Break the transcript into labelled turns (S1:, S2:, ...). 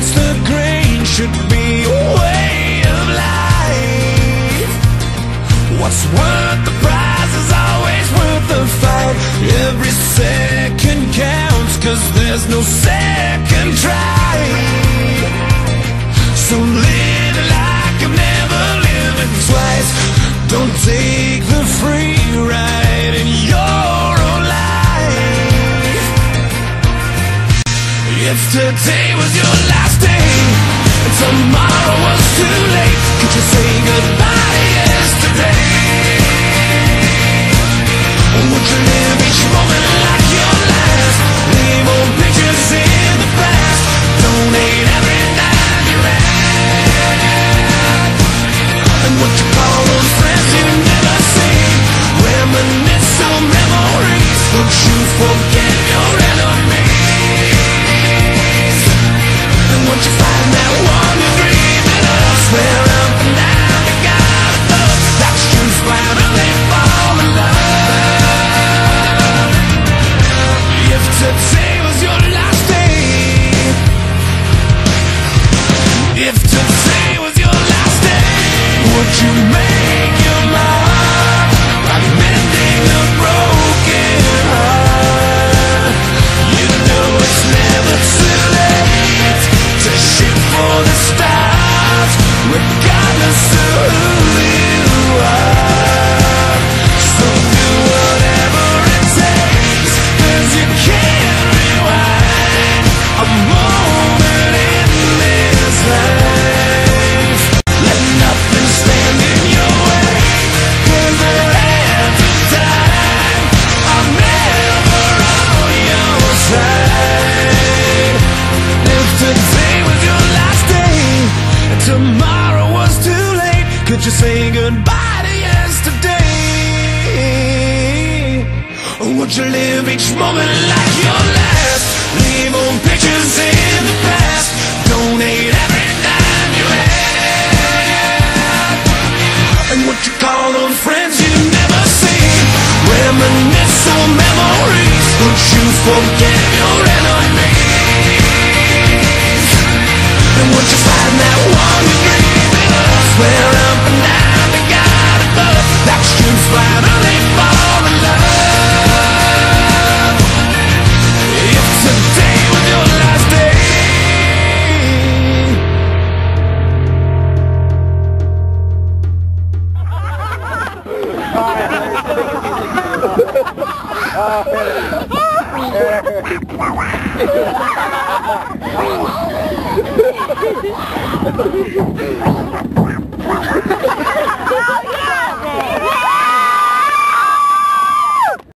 S1: The grain should If today was your last day and tomorrow was too late, could you say goodbye you make could you say goodbye to yesterday? Or would you live each moment like your last? Leave old pictures in the past. Donate every dime you had. And what you call on friends you never see? Reminisce on memories. Don't you forget your enemies. Ha ha ha
S2: ha!